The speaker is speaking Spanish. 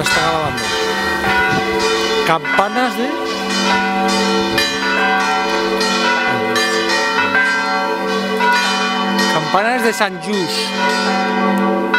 Ahora está grabando. Campanas de... Campanas de San Just.